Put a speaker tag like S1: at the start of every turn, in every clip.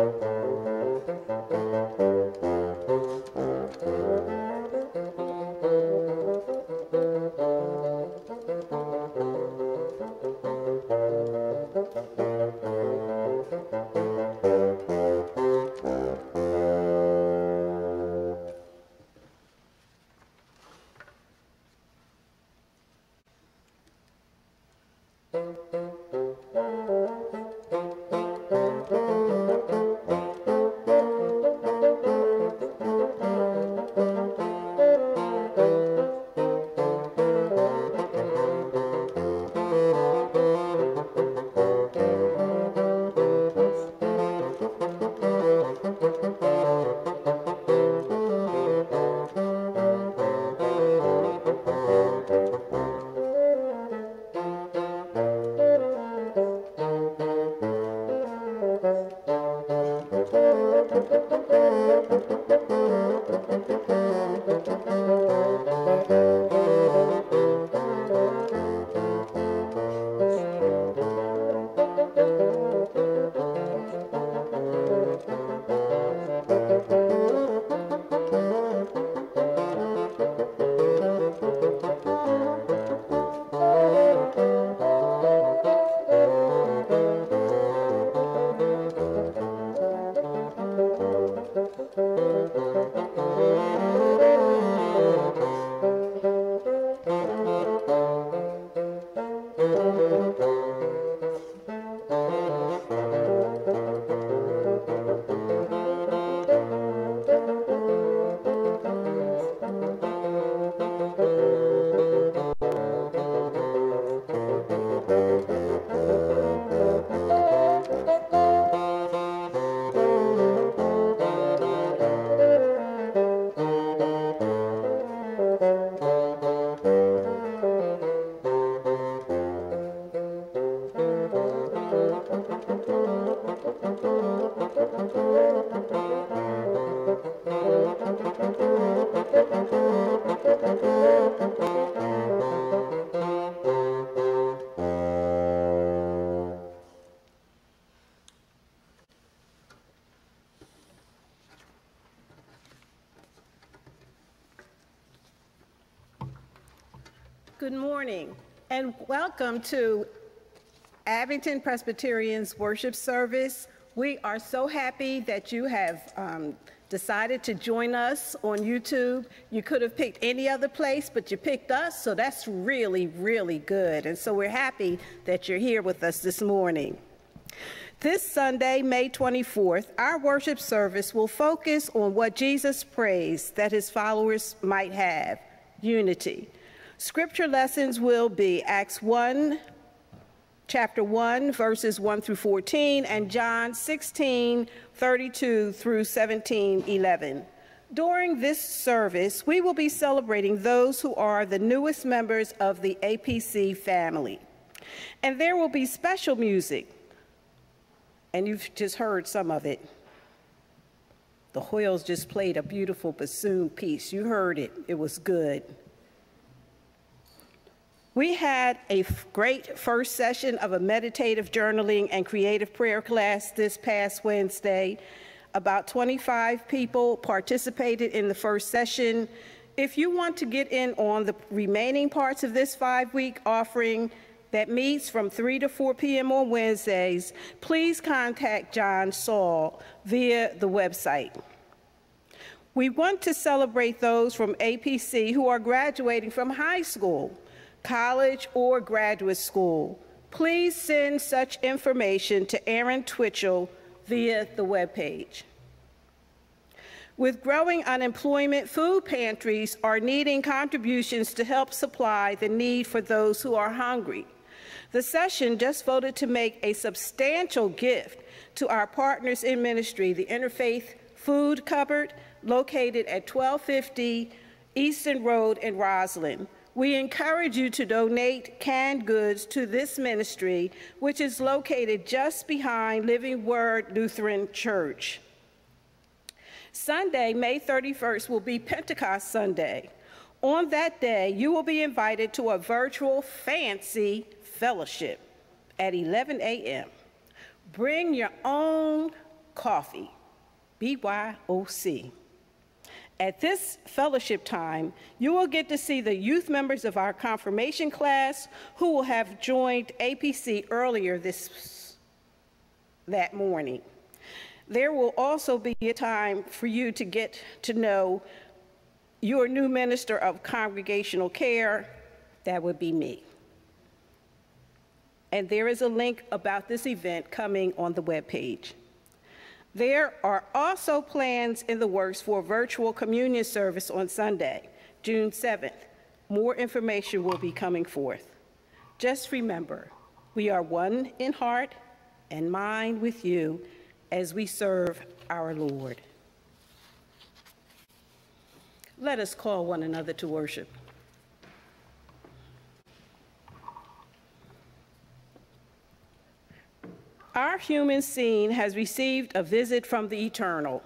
S1: Good and welcome to Abington Presbyterian's worship service. We are so happy that you have um, decided to join us on YouTube. You could have picked any other place, but you picked us, so that's really, really good. And so we're happy that you're here with us this morning. This Sunday, May 24th, our worship service will focus on what Jesus prays that his followers might have unity. Scripture lessons will be Acts 1 chapter 1, verses 1 through 14, and John 16, 32 through 17, 11. During this service, we will be celebrating those who are the newest members of the APC family. And there will be special music, and you've just heard some of it. The Hoyles just played a beautiful bassoon piece. You heard it, it was good. We had a great first session of a meditative journaling and creative prayer class this past Wednesday. About 25 people participated in the first session. If you want to get in on the remaining parts of this five-week offering that meets from 3 to 4 p.m. on Wednesdays, please contact John Sall via the website. We want to celebrate those from APC who are graduating from high school college, or graduate school, please send such information to Aaron Twitchell via the webpage. With growing unemployment, food pantries are needing contributions to help supply the need for those who are hungry. The session just voted to make a substantial gift to our partners in ministry, the Interfaith Food Cupboard, located at 1250 Easton Road in Roslyn. We encourage you to donate canned goods to this ministry, which is located just behind Living Word Lutheran Church. Sunday, May 31st, will be Pentecost Sunday. On that day, you will be invited to a virtual fancy fellowship at 11 a.m. Bring your own coffee, BYOC. At this fellowship time, you will get to see the youth members of our confirmation class who will have joined APC earlier this that morning. There will also be a time for you to get to know your new minister of congregational care, that would be me. And there is a link about this event coming on the webpage. There are also plans in the works for a virtual communion service on Sunday, June 7th. More information will be coming forth. Just remember, we are one in heart and mind with you as we serve our Lord. Let us call one another to worship. Our human scene has received a visit from the eternal.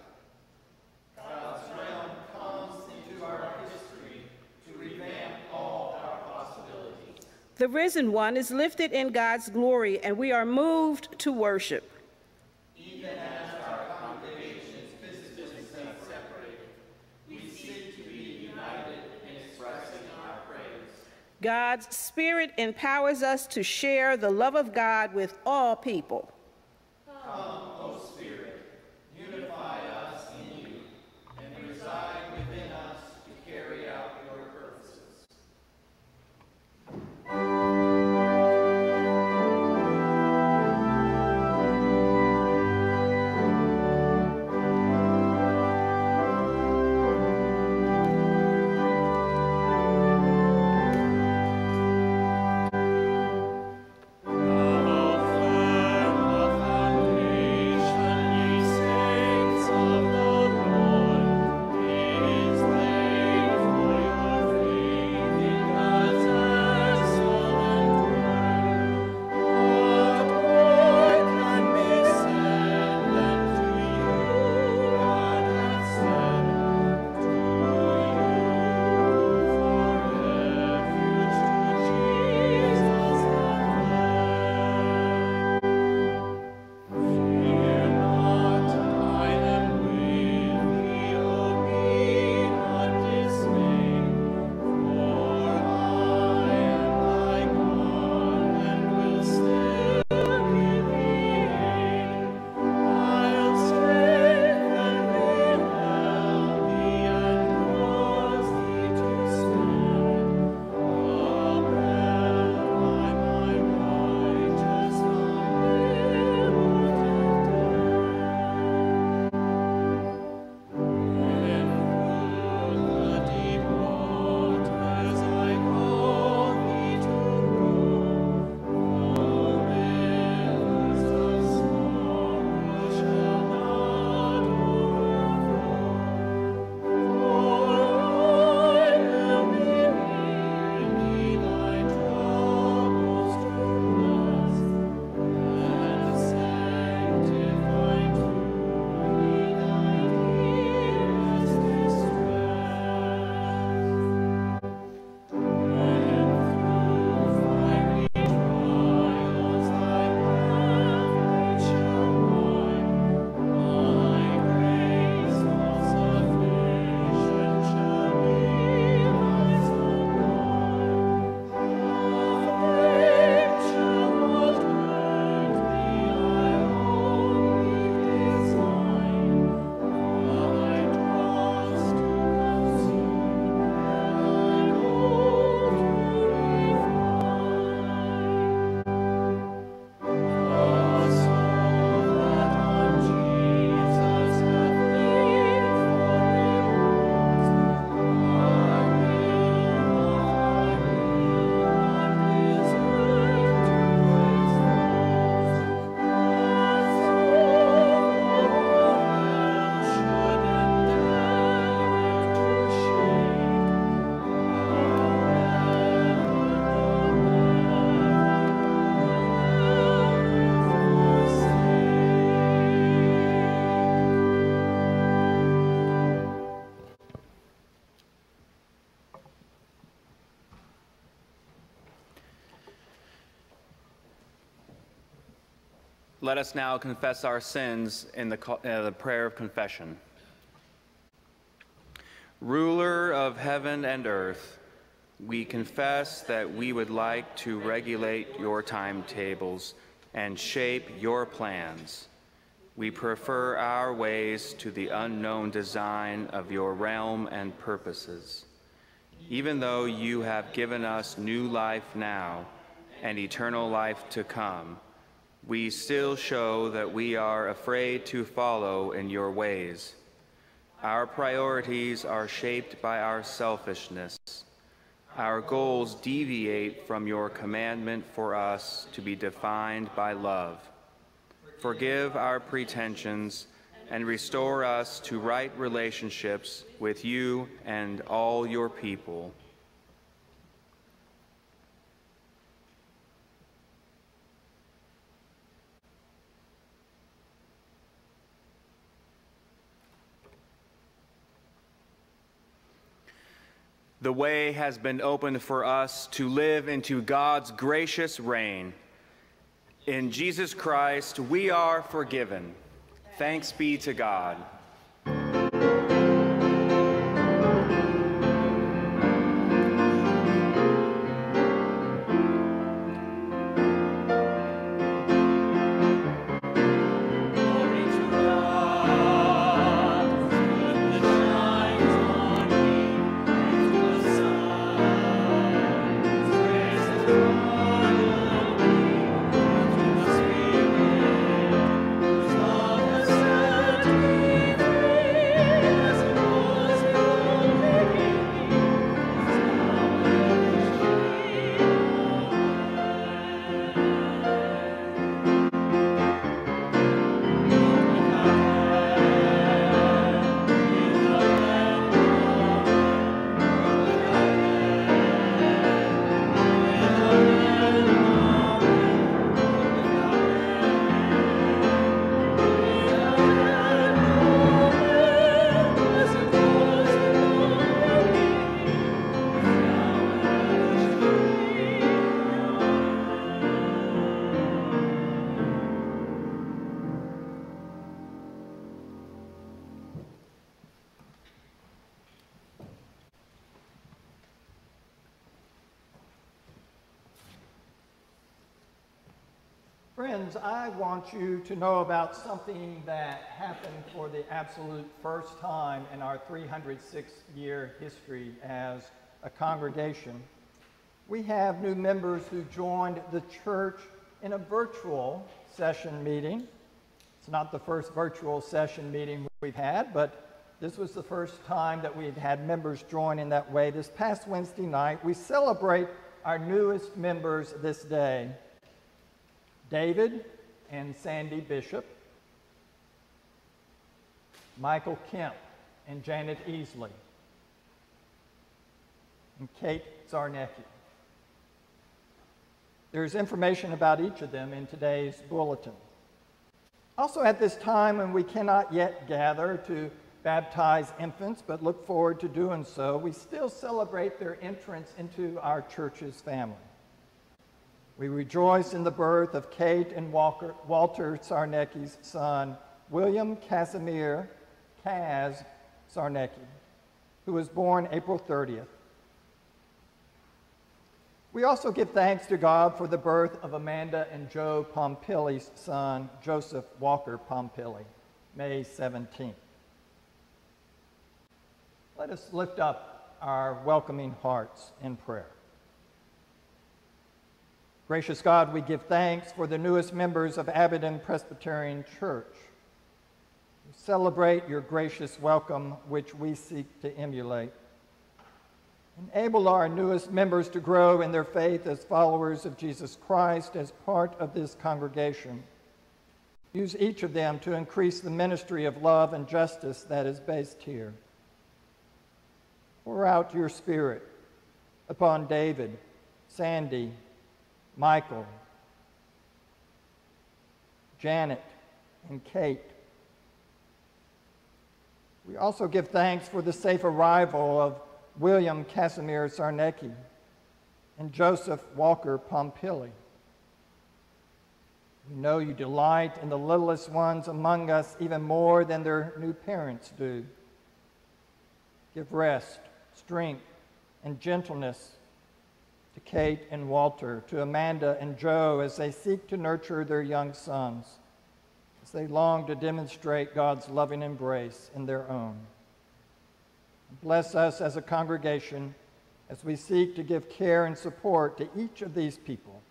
S2: God's realm comes into our history to revamp all our possibilities.
S1: The risen one is lifted in God's glory, and we are moved to worship.
S2: Even as our congregations physically separate, we seek to be united in expressing our praise.
S1: God's Spirit empowers us to share the love of God with all people.
S2: Come, O
S3: Let us now confess our sins in the, uh, the prayer of confession. Ruler of heaven and earth, we confess that we would like to regulate your timetables and shape your plans. We prefer our ways to the unknown design of your realm and purposes. Even though you have given us new life now and eternal life to come, we still show that we are afraid to follow in your ways. Our priorities are shaped by our selfishness. Our goals deviate from your commandment for us to be defined by love. Forgive our pretensions and restore us to right relationships with you and all your people. The way has been opened for us to live into God's gracious reign. In Jesus Christ, we are forgiven. Thanks be to God.
S4: Friends, I want you to know about something that happened for the absolute first time in our 306 year history as a congregation. We have new members who joined the church in a virtual session meeting. It's not the first virtual session meeting we've had, but this was the first time that we've had members join in that way. This past Wednesday night, we celebrate our newest members this day. David and Sandy Bishop, Michael Kemp and Janet Easley, and Kate Zarnecki. There's information about each of them in today's bulletin. Also, at this time when we cannot yet gather to baptize infants, but look forward to doing so, we still celebrate their entrance into our church's family. We rejoice in the birth of Kate and Walker, Walter Sarnecki's son, William Casimir Kaz Sarnecki, who was born April 30th. We also give thanks to God for the birth of Amanda and Joe Pompili's son, Joseph Walker Pompili, May 17th. Let us lift up our welcoming hearts in prayer. Gracious God, we give thanks for the newest members of Abington Presbyterian Church. We celebrate your gracious welcome, which we seek to emulate. Enable our newest members to grow in their faith as followers of Jesus Christ as part of this congregation. Use each of them to increase the ministry of love and justice that is based here. Pour out your spirit upon David, Sandy, Michael, Janet, and Kate. We also give thanks for the safe arrival of William Casimir Sarnecki and Joseph Walker Pompili. We know you delight in the littlest ones among us even more than their new parents do. Give rest, strength, and gentleness to Kate and Walter, to Amanda and Joe as they seek to nurture their young sons, as they long to demonstrate God's loving embrace in their own. Bless us as a congregation as we seek to give care and support to each of these people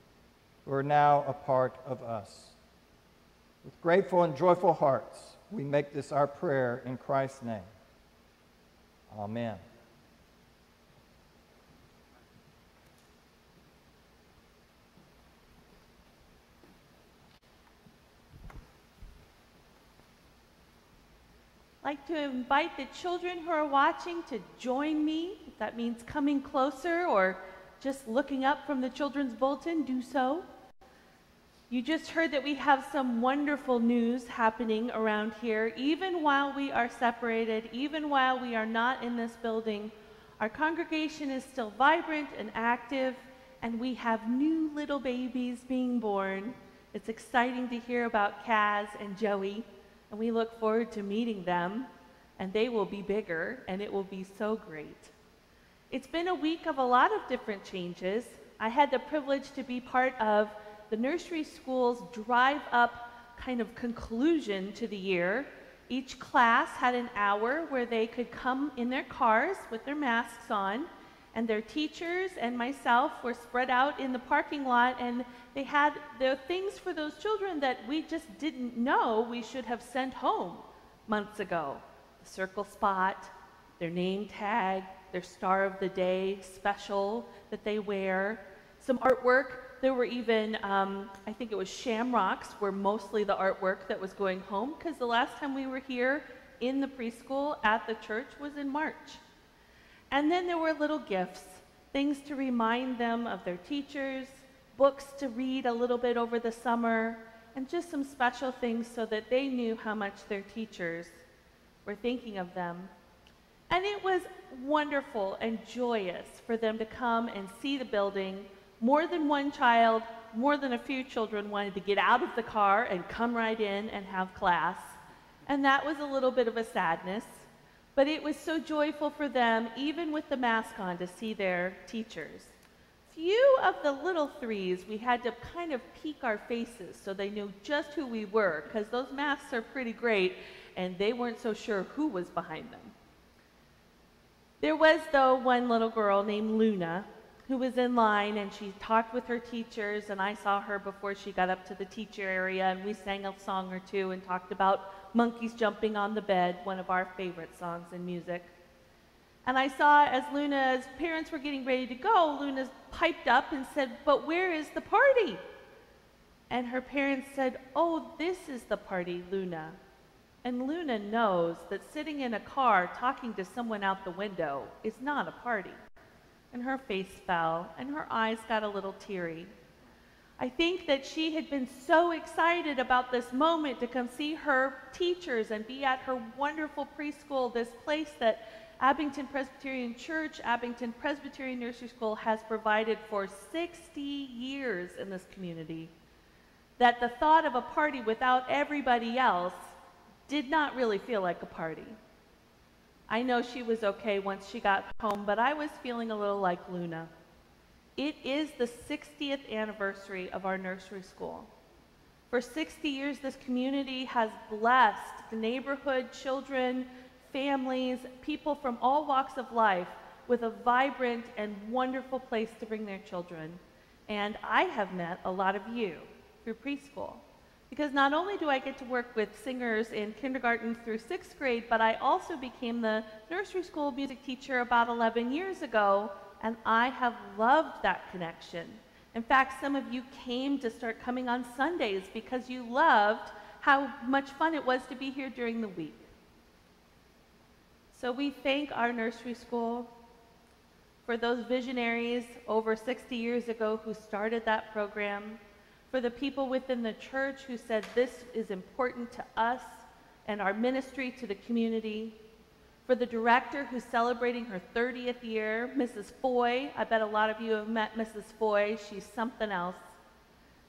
S4: who are now a part of us. With grateful and joyful hearts, we make this our prayer in Christ's name. Amen.
S5: Like to invite the children who are watching to join me. If that means coming closer or just looking up from the children's bulletin, do so. You just heard that we have some wonderful news happening around here. Even while we are separated, even while we are not in this building, our congregation is still vibrant and active, and we have new little babies being born. It's exciting to hear about Kaz and Joey and we look forward to meeting them, and they will be bigger, and it will be so great. It's been a week of a lot of different changes. I had the privilege to be part of the nursery school's drive up kind of conclusion to the year. Each class had an hour where they could come in their cars with their masks on and their teachers and myself were spread out in the parking lot and they had the things for those children that we just didn't know we should have sent home months ago. The circle spot their name tag their star of the day special that they wear some artwork. There were even um, i think it was shamrocks were mostly the artwork that was going home because the last time we were here in the preschool at the church was in march and then there were little gifts, things to remind them of their teachers, books to read a little bit over the summer, and just some special things so that they knew how much their teachers were thinking of them. And it was wonderful and joyous for them to come and see the building. More than one child, more than a few children wanted to get out of the car and come right in and have class. And that was a little bit of a sadness. But it was so joyful for them, even with the mask on, to see their teachers. Few of the little threes, we had to kind of peek our faces so they knew just who we were, because those masks are pretty great, and they weren't so sure who was behind them. There was, though, one little girl named Luna who was in line and she talked with her teachers and I saw her before she got up to the teacher area and we sang a song or two and talked about monkeys jumping on the bed, one of our favorite songs in music. And I saw as Luna's parents were getting ready to go, Luna piped up and said, But where is the party? And her parents said, Oh, this is the party, Luna. And Luna knows that sitting in a car talking to someone out the window is not a party and her face fell, and her eyes got a little teary. I think that she had been so excited about this moment to come see her teachers and be at her wonderful preschool, this place that Abington Presbyterian Church, Abington Presbyterian Nursery School has provided for 60 years in this community, that the thought of a party without everybody else did not really feel like a party. I know she was okay once she got home, but I was feeling a little like Luna. It is the 60th anniversary of our nursery school. For 60 years, this community has blessed the neighborhood, children, families, people from all walks of life with a vibrant and wonderful place to bring their children. And I have met a lot of you through preschool. Because not only do I get to work with singers in kindergarten through sixth grade, but I also became the nursery school music teacher about 11 years ago, and I have loved that connection. In fact, some of you came to start coming on Sundays because you loved how much fun it was to be here during the week. So we thank our nursery school for those visionaries over 60 years ago who started that program for the people within the church who said this is important to us and our ministry to the community, for the director who's celebrating her 30th year, Mrs. Foy. I bet a lot of you have met Mrs. Foy. She's something else.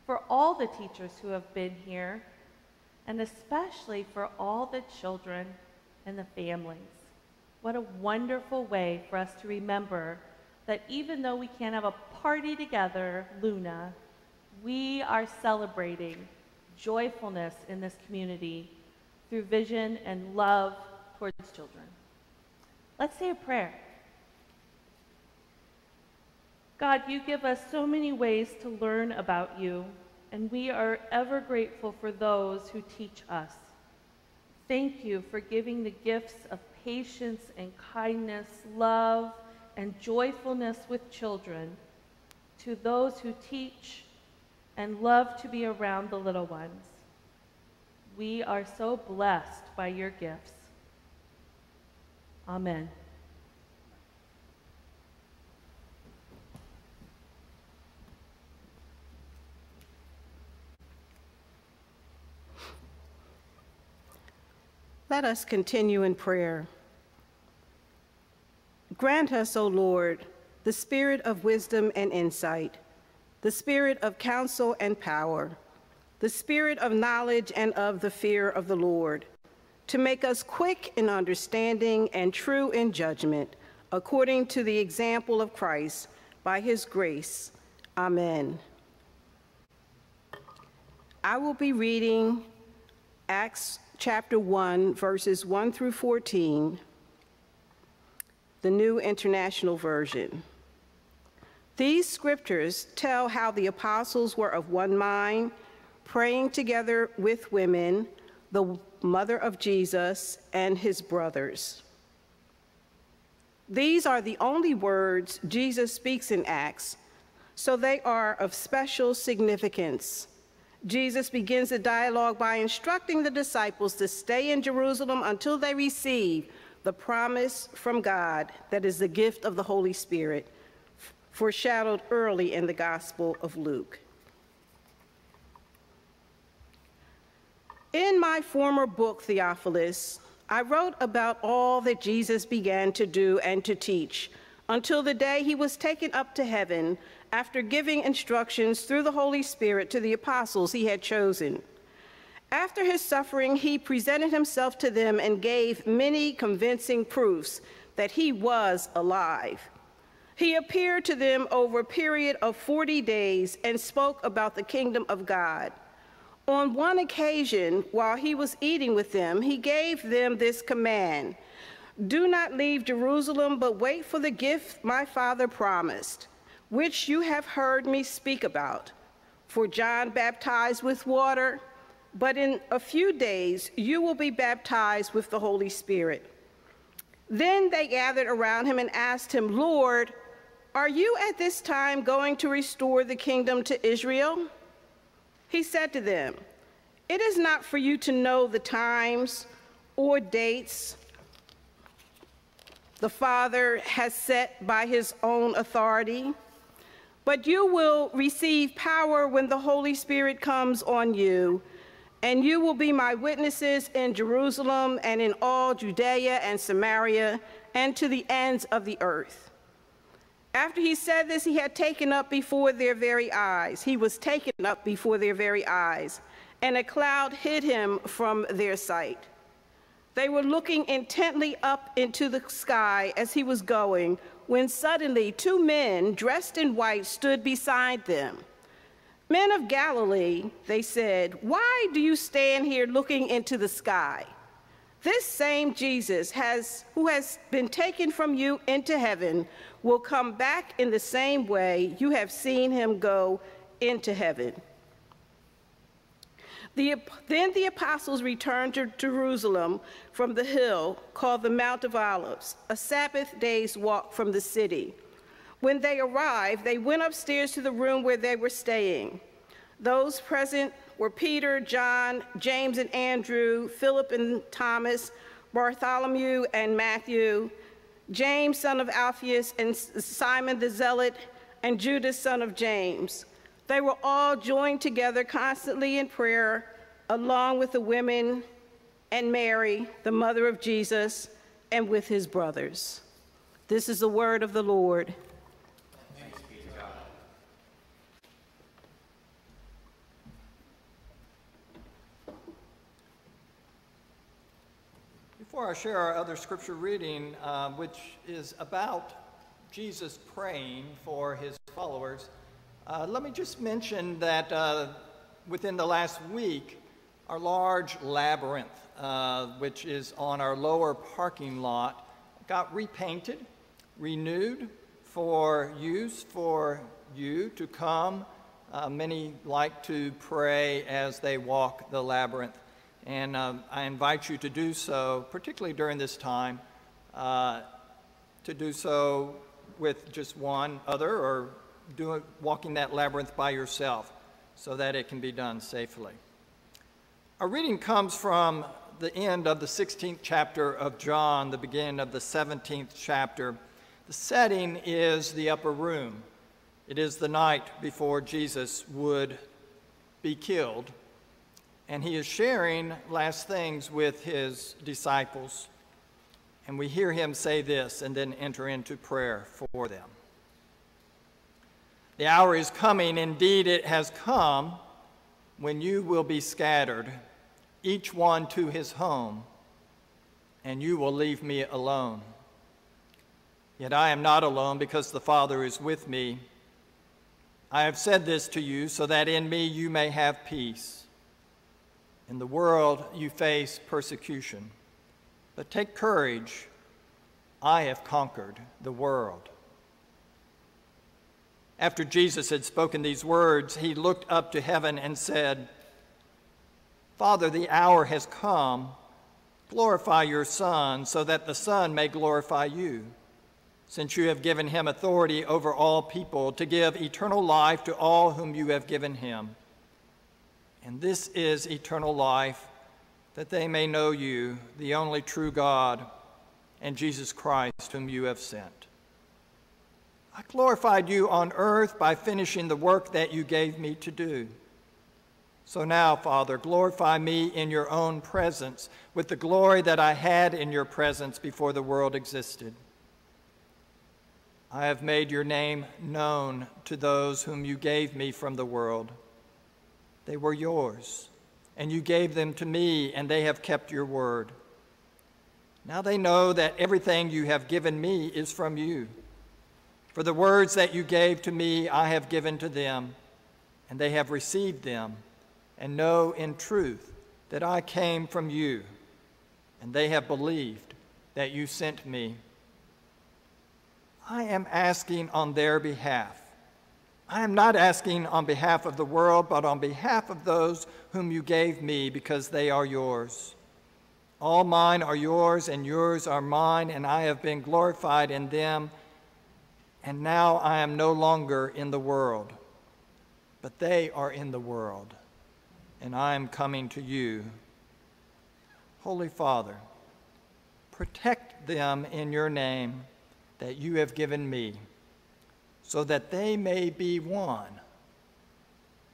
S5: for all the teachers who have been here, and especially for all the children and the families. What a wonderful way for us to remember that even though we can't have a party together, Luna, we are celebrating joyfulness in this community through vision and love towards children. Let's say a prayer. God, you give us so many ways to learn about you, and we are ever grateful for those who teach us. Thank you for giving the gifts of patience and kindness, love, and joyfulness with children to those who teach and love to be around the little ones. We are so blessed by your gifts. Amen.
S1: Let us continue in prayer. Grant us, O Lord, the spirit of wisdom and insight, the spirit of counsel and power, the spirit of knowledge and of the fear of the Lord, to make us quick in understanding and true in judgment, according to the example of Christ, by his grace. Amen. I will be reading Acts chapter 1, verses 1 through 14, the New International Version. These scriptures tell how the apostles were of one mind, praying together with women, the mother of Jesus, and his brothers. These are the only words Jesus speaks in Acts, so they are of special significance. Jesus begins the dialogue by instructing the disciples to stay in Jerusalem until they receive the promise from God that is the gift of the Holy Spirit, foreshadowed early in the Gospel of Luke. In my former book, Theophilus, I wrote about all that Jesus began to do and to teach until the day he was taken up to heaven after giving instructions through the Holy Spirit to the apostles he had chosen. After his suffering, he presented himself to them and gave many convincing proofs that he was alive. He appeared to them over a period of 40 days and spoke about the kingdom of God. On one occasion, while he was eating with them, he gave them this command Do not leave Jerusalem, but wait for the gift my father promised which you have heard me speak about. For John baptized with water, but in a few days you will be baptized with the Holy Spirit. Then they gathered around him and asked him, Lord, are you at this time going to restore the kingdom to Israel? He said to them, It is not for you to know the times or dates the Father has set by his own authority but you will receive power when the Holy Spirit comes on you, and you will be my witnesses in Jerusalem and in all Judea and Samaria and to the ends of the earth. After he said this, he had taken up before their very eyes. He was taken up before their very eyes, and a cloud hid him from their sight. They were looking intently up into the sky as he was going when suddenly two men dressed in white stood beside them. Men of Galilee, they said, why do you stand here looking into the sky? This same Jesus has, who has been taken from you into heaven will come back in the same way you have seen him go into heaven. The, then the apostles returned to Jerusalem from the hill called the Mount of Olives, a Sabbath day's walk from the city. When they arrived, they went upstairs to the room where they were staying. Those present were Peter, John, James and Andrew, Philip and Thomas, Bartholomew and Matthew, James, son of Alphaeus, and Simon the Zealot, and Judas, son of James. They were all joined together constantly in prayer, along with the women and Mary, the mother of Jesus, and with his brothers. This is the word of the Lord.
S4: Before I share our other scripture reading, uh, which is about Jesus praying for his followers, uh, let me just mention that uh, within the last week, our large labyrinth, uh, which is on our lower parking lot, got repainted, renewed for use for you to come. Uh, many like to pray as they walk the labyrinth. And uh, I invite you to do so, particularly during this time, uh, to do so with just one other or doing, walking that labyrinth by yourself so that it can be done safely. Our reading comes from the end of the 16th chapter of John, the beginning of the 17th chapter. The setting is the upper room. It is the night before Jesus would be killed, and he is sharing last things with his disciples. And we hear him say this and then enter into prayer for them. The hour is coming, indeed, it has come, when you will be scattered, each one to his home, and you will leave me alone. Yet I am not alone because the Father is with me. I have said this to you so that in me you may have peace. In the world you face persecution, but take courage. I have conquered the world. After Jesus had spoken these words, he looked up to heaven and said, Father, the hour has come. Glorify your Son, so that the Son may glorify you, since you have given him authority over all people to give eternal life to all whom you have given him. And this is eternal life, that they may know you, the only true God, and Jesus Christ, whom you have sent. I glorified you on earth by finishing the work that you gave me to do. So now, Father, glorify me in your own presence with the glory that I had in your presence before the world existed. I have made your name known to those whom you gave me from the world. They were yours, and you gave them to me, and they have kept your word. Now they know that everything you have given me is from you. For the words that you gave to me, I have given to them, and they have received them, and know in truth that I came from you, and they have believed that you sent me. I am asking on their behalf. I am not asking on behalf of the world, but on behalf of those whom you gave me, because they are yours. All mine are yours, and yours are mine, and I have been glorified in them and now I am no longer in the world, but they are in the world, and I am coming to you. Holy Father, protect them in your name that you have given me, so that they may be one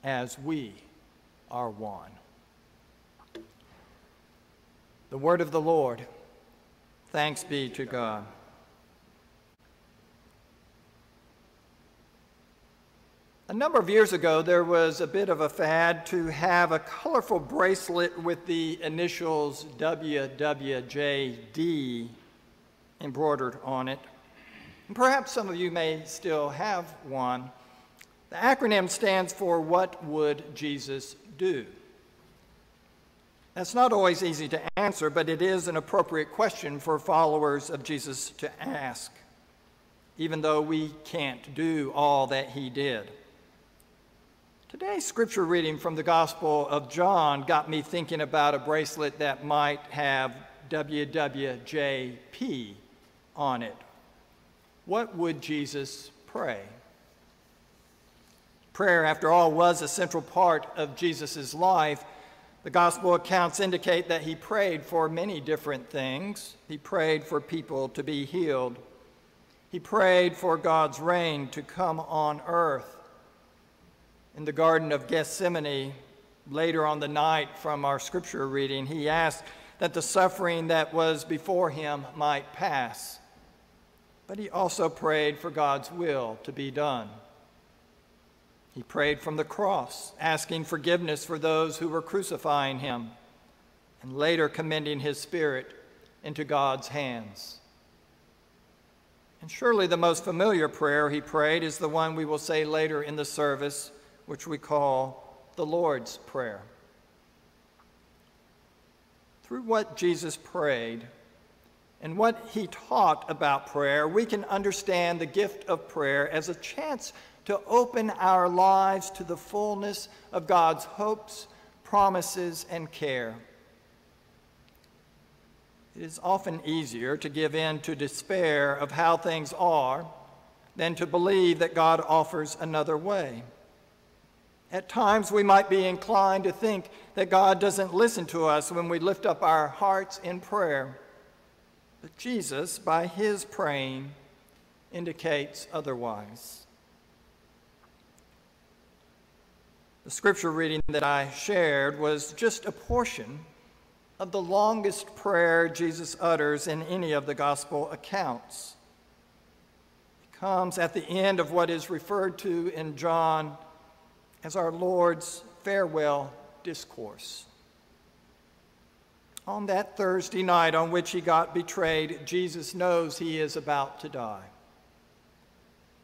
S4: as we are one. The word of the Lord. Thanks be to God. A number of years ago, there was a bit of a fad to have a colorful bracelet with the initials WWJD embroidered on it. And perhaps some of you may still have one. The acronym stands for What Would Jesus Do? That's not always easy to answer, but it is an appropriate question for followers of Jesus to ask, even though we can't do all that he did. Today's scripture reading from the Gospel of John got me thinking about a bracelet that might have WWJP on it. What would Jesus pray? Prayer, after all, was a central part of Jesus' life. The gospel accounts indicate that he prayed for many different things. He prayed for people to be healed. He prayed for God's reign to come on earth in the Garden of Gethsemane, later on the night from our scripture reading, he asked that the suffering that was before him might pass. But he also prayed for God's will to be done. He prayed from the cross, asking forgiveness for those who were crucifying him, and later commending his spirit into God's hands. And surely the most familiar prayer he prayed is the one we will say later in the service, which we call the Lord's Prayer. Through what Jesus prayed and what he taught about prayer, we can understand the gift of prayer as a chance to open our lives to the fullness of God's hopes, promises, and care. It is often easier to give in to despair of how things are than to believe that God offers another way. At times, we might be inclined to think that God doesn't listen to us when we lift up our hearts in prayer. But Jesus, by his praying, indicates otherwise. The scripture reading that I shared was just a portion of the longest prayer Jesus utters in any of the gospel accounts. It comes at the end of what is referred to in John as our Lord's farewell discourse. On that Thursday night on which he got betrayed, Jesus knows he is about to die.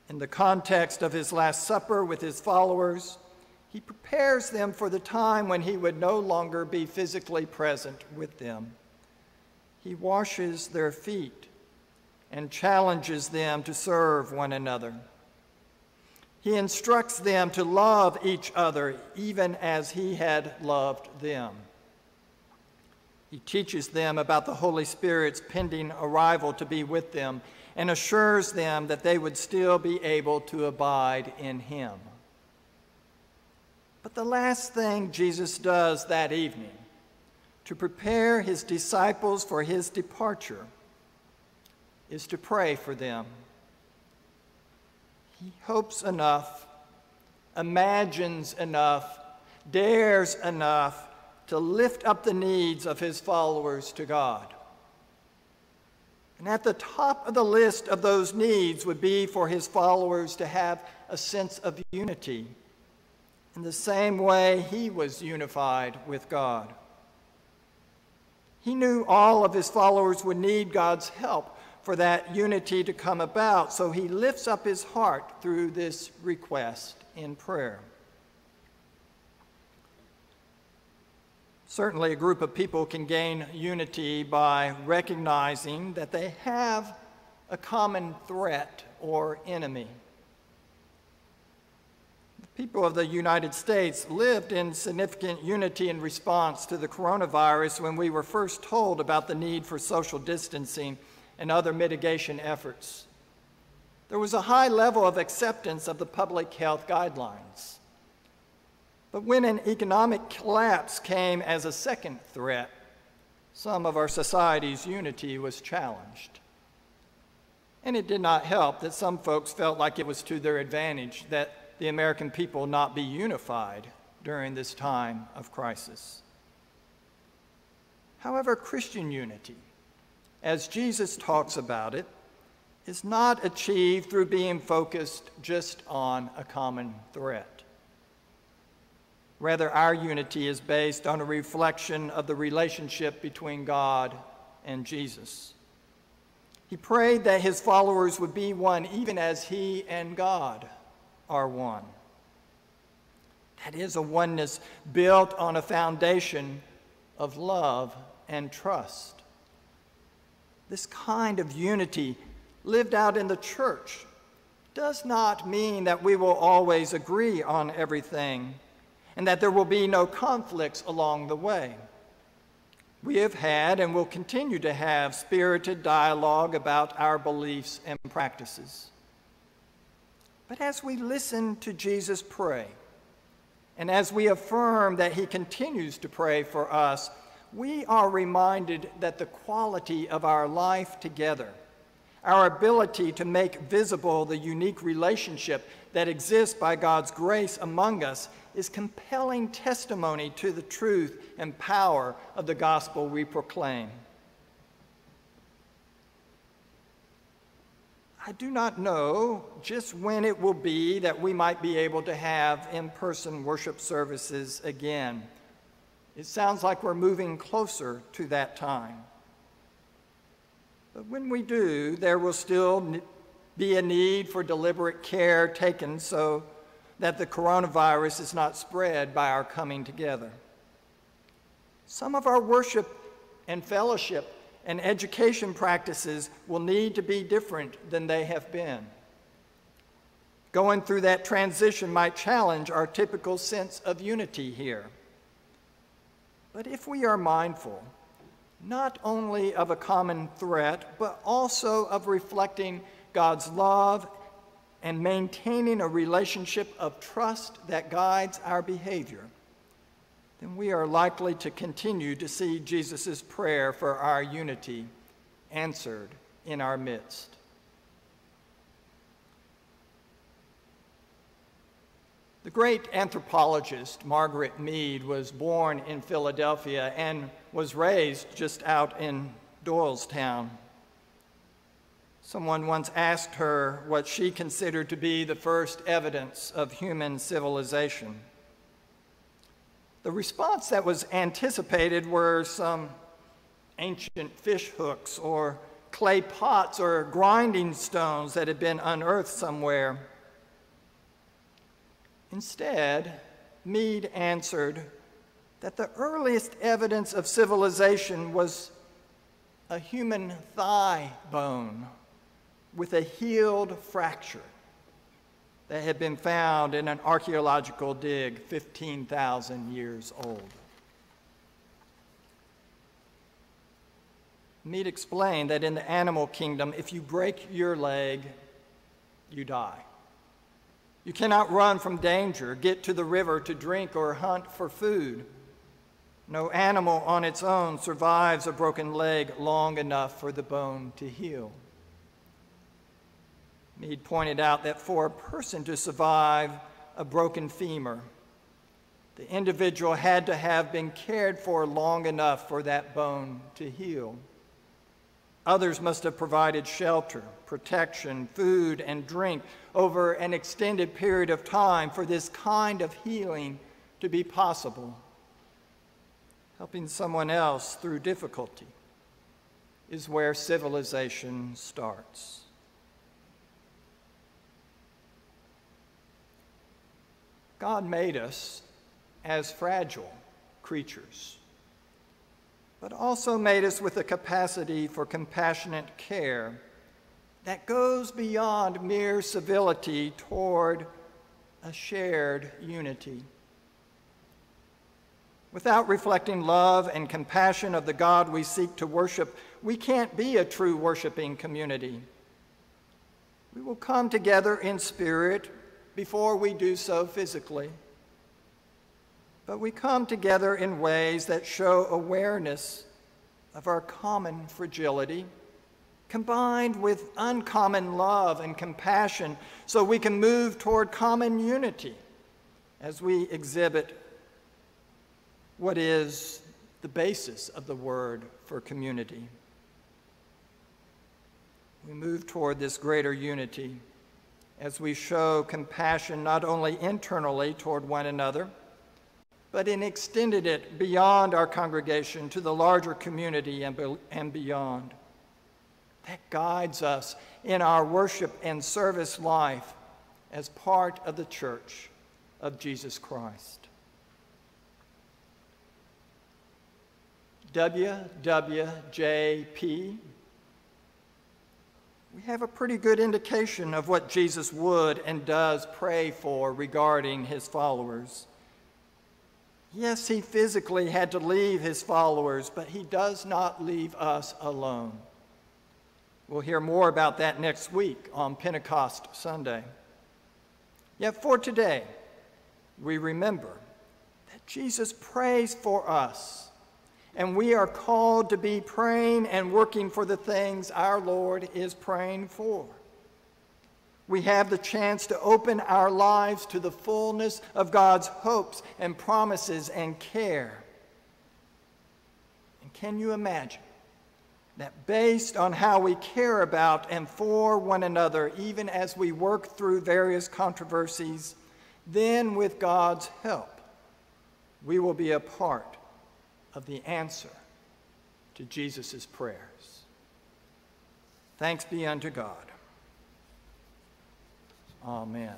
S4: In the context of his Last Supper with his followers, he prepares them for the time when he would no longer be physically present with them. He washes their feet and challenges them to serve one another. He instructs them to love each other even as he had loved them. He teaches them about the Holy Spirit's pending arrival to be with them and assures them that they would still be able to abide in him. But the last thing Jesus does that evening to prepare his disciples for his departure is to pray for them. He hopes enough, imagines enough, dares enough to lift up the needs of his followers to God. And at the top of the list of those needs would be for his followers to have a sense of unity in the same way he was unified with God. He knew all of his followers would need God's help for that unity to come about, so he lifts up his heart through this request in prayer. Certainly, a group of people can gain unity by recognizing that they have a common threat or enemy The people of the United States lived in significant unity in response to the coronavirus when we were first told about the need for social distancing and other mitigation efforts. There was a high level of acceptance of the public health guidelines. But when an economic collapse came as a second threat, some of our society's unity was challenged. And it did not help that some folks felt like it was to their advantage that the American people not be unified during this time of crisis. However, Christian unity, as Jesus talks about it, is not achieved through being focused just on a common threat. Rather, our unity is based on a reflection of the relationship between God and Jesus. He prayed that his followers would be one even as he and God are one. That is a oneness built on a foundation of love and trust. This kind of unity lived out in the church does not mean that we will always agree on everything and that there will be no conflicts along the way. We have had and will continue to have spirited dialogue about our beliefs and practices. But as we listen to Jesus pray, and as we affirm that he continues to pray for us, we are reminded that the quality of our life together, our ability to make visible the unique relationship that exists by God's grace among us, is compelling testimony to the truth and power of the gospel we proclaim. I do not know just when it will be that we might be able to have in person worship services again. It sounds like we're moving closer to that time. But when we do, there will still be a need for deliberate care taken so that the coronavirus is not spread by our coming together. Some of our worship and fellowship and education practices will need to be different than they have been. Going through that transition might challenge our typical sense of unity here. But if we are mindful, not only of a common threat, but also of reflecting God's love and maintaining a relationship of trust that guides our behavior, then we are likely to continue to see Jesus' prayer for our unity answered in our midst. The great anthropologist Margaret Mead was born in Philadelphia and was raised just out in Doylestown. Someone once asked her what she considered to be the first evidence of human civilization. The response that was anticipated were some ancient fish hooks or clay pots or grinding stones that had been unearthed somewhere. Instead, Mead answered that the earliest evidence of civilization was a human thigh bone with a healed fracture that had been found in an archaeological dig 15,000 years old. Mead explained that in the animal kingdom, if you break your leg, you die. You cannot run from danger, get to the river to drink, or hunt for food. No animal on its own survives a broken leg long enough for the bone to heal. Mead pointed out that for a person to survive a broken femur, the individual had to have been cared for long enough for that bone to heal. Others must have provided shelter, protection, food, and drink over an extended period of time for this kind of healing to be possible. Helping someone else through difficulty is where civilization starts. God made us as fragile creatures, but also made us with a capacity for compassionate care that goes beyond mere civility toward a shared unity. Without reflecting love and compassion of the God we seek to worship, we can't be a true worshiping community. We will come together in spirit before we do so physically. But we come together in ways that show awareness of our common fragility, combined with uncommon love and compassion, so we can move toward common unity as we exhibit what is the basis of the word for community. We move toward this greater unity as we show compassion not only internally toward one another, but in extended it beyond our congregation to the larger community and, be, and beyond. That guides us in our worship and service life as part of the church of Jesus Christ. WWJP we have a pretty good indication of what Jesus would and does pray for regarding his followers. Yes, he physically had to leave his followers, but he does not leave us alone. We'll hear more about that next week on Pentecost Sunday. Yet for today, we remember that Jesus prays for us and we are called to be praying and working for the things our Lord is praying for. We have the chance to open our lives to the fullness of God's hopes and promises and care. And can you imagine that based on how we care about and for one another, even as we work through various controversies, then with God's help, we will be a part of the answer to Jesus' prayers. Thanks be unto God. Amen.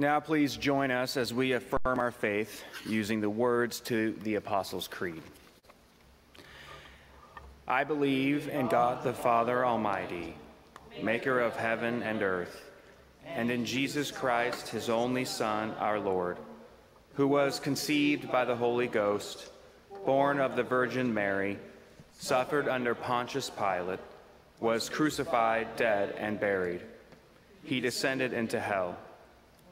S3: Now, please join us as we affirm our faith using the words to the Apostles' Creed. I believe in God the Father Almighty, maker of heaven and earth, and in Jesus Christ, his only Son, our Lord, who was conceived by the Holy Ghost, born of the Virgin Mary, suffered under Pontius Pilate, was crucified, dead, and buried. He descended into hell.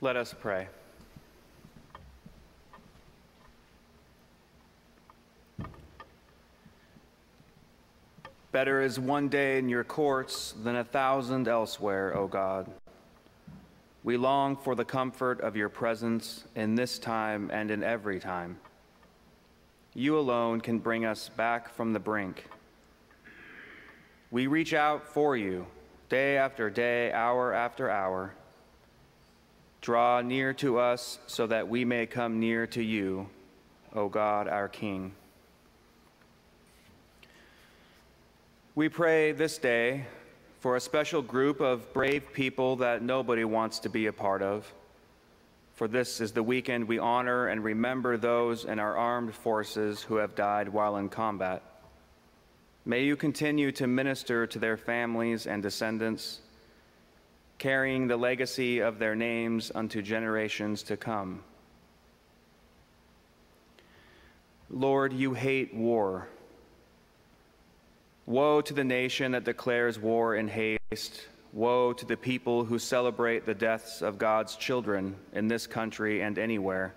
S3: Let us pray. Better is one day in your courts than a thousand elsewhere, O God. We long for the comfort of your presence in this time and in every time. You alone can bring us back from the brink. We reach out for you day after day, hour after hour. Draw near to us so that we may come near to you, O God, our King. We pray this day for a special group of brave people that nobody wants to be a part of. For this is the weekend we honor and remember those in our armed forces who have died while in combat. May you continue to minister to their families and descendants, carrying the legacy of their names unto generations to come. Lord, you hate war Woe to the nation that declares war in haste. Woe to the people who celebrate the deaths of God's children in this country and anywhere.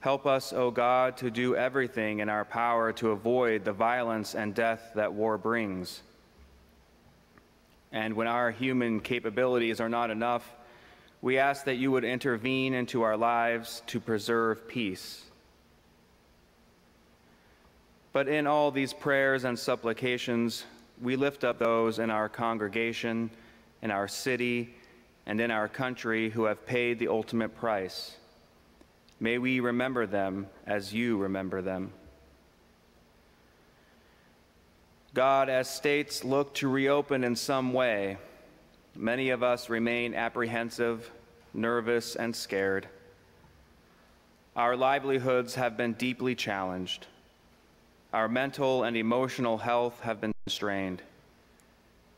S3: Help us, O God, to do everything in our power to avoid the violence and death that war brings. And when our human capabilities are not enough, we ask that you would intervene into our lives to preserve peace. But in all these prayers and supplications, we lift up those in our congregation, in our city, and in our country who have paid the ultimate price. May we remember them as you remember them. God, as states look to reopen in some way, many of us remain apprehensive, nervous, and scared. Our livelihoods have been deeply challenged. Our mental and emotional health have been strained.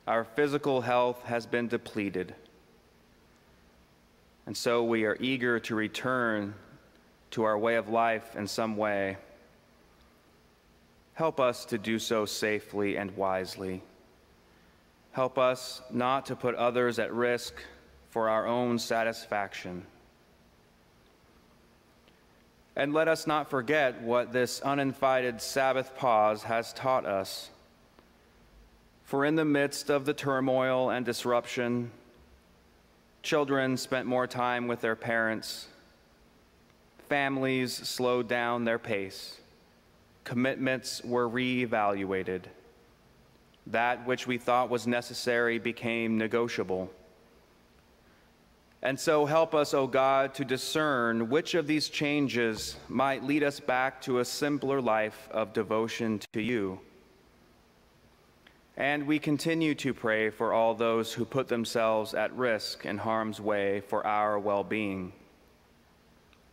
S3: Our physical health has been depleted. And so we are eager to return to our way of life in some way. Help us to do so safely and wisely. Help us not to put others at risk for our own satisfaction. And let us not forget what this uninvited Sabbath pause has taught us. For in the midst of the turmoil and disruption, children spent more time with their parents, families slowed down their pace, commitments were reevaluated. That which we thought was necessary became negotiable. And so help us, O God, to discern which of these changes might lead us back to a simpler life of devotion to you. And we continue to pray for all those who put themselves at risk in harm's way for our well being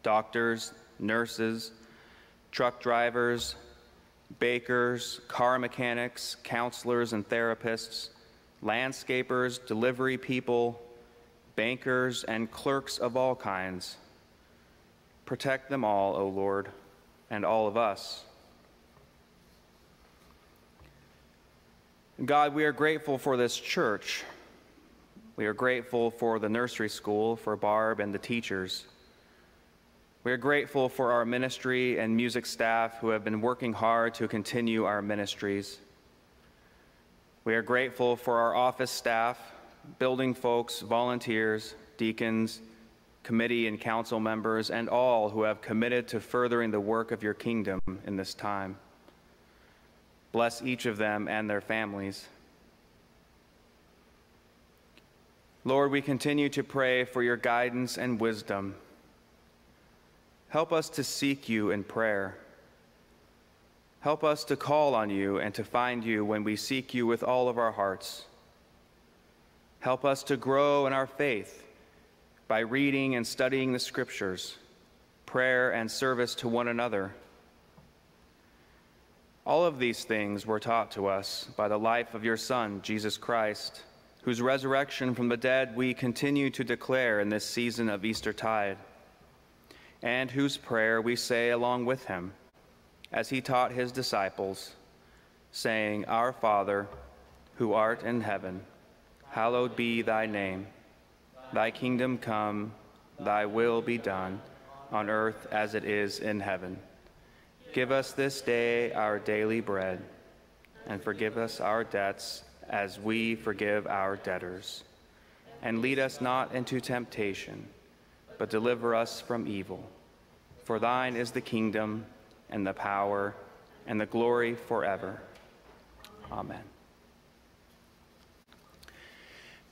S3: doctors, nurses, truck drivers, bakers, car mechanics, counselors and therapists, landscapers, delivery people, bankers, and clerks of all kinds. Protect them all, O Lord, and all of us. God, we are grateful for this church. We are grateful for the nursery school, for Barb and the teachers. We are grateful for our ministry and music staff who have been working hard to continue our ministries. We are grateful for our office staff building folks, volunteers, deacons, committee and council members, and all who have committed to furthering the work of your kingdom in this time. Bless each of them and their families. Lord, we continue to pray for your guidance and wisdom. Help us to seek you in prayer. Help us to call on you and to find you when we seek you with all of our hearts. Help us to grow in our faith by reading and studying the scriptures, prayer and service to one another. All of these things were taught to us by the life of your Son, Jesus Christ, whose resurrection from the dead we continue to declare in this season of Eastertide, and whose prayer we say along with him, as he taught his disciples, saying, Our Father, who art in heaven, hallowed be thy name. Thy kingdom come, thy will be done, on earth as it is in heaven. Give us this day our daily bread, and forgive us our debts as we forgive our debtors. And lead us not into temptation, but deliver us from evil. For thine is the kingdom, and the power, and the glory forever. Amen.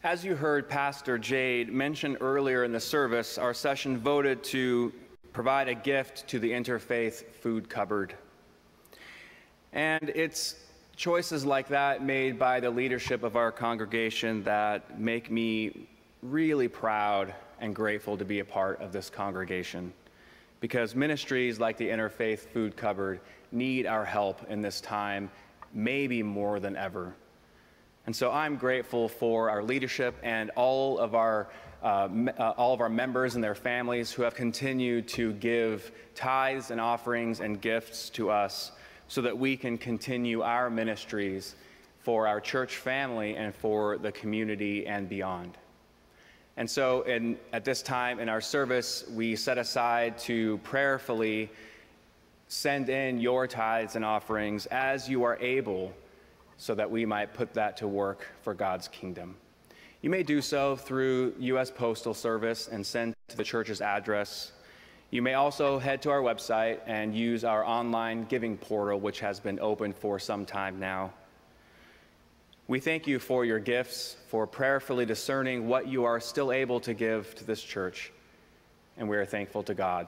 S3: As you heard Pastor Jade mention earlier in the service, our session voted to provide a gift to the interfaith food cupboard. And it's choices like that made by the leadership of our congregation that make me really proud and grateful to be a part of this congregation. Because ministries like the Interfaith Food Cupboard need our help in this time, maybe more than ever. And so I'm grateful for our leadership and all of our, uh, uh, all of our members and their families who have continued to give tithes and offerings and gifts to us so that we can continue our ministries for our church family and for the community and beyond. And so, in, at this time in our service, we set aside to prayerfully send in your tithes and offerings as you are able so that we might put that to work for God's kingdom. You may do so through U.S. Postal Service and send to the church's address. You may also head to our website and use our online giving portal, which has been open for some time now. We thank you for your gifts, for prayerfully discerning what you are still able to give to this church, and we are thankful to God.